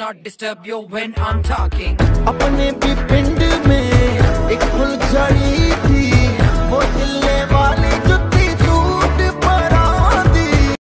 not disturb you when I'm talking.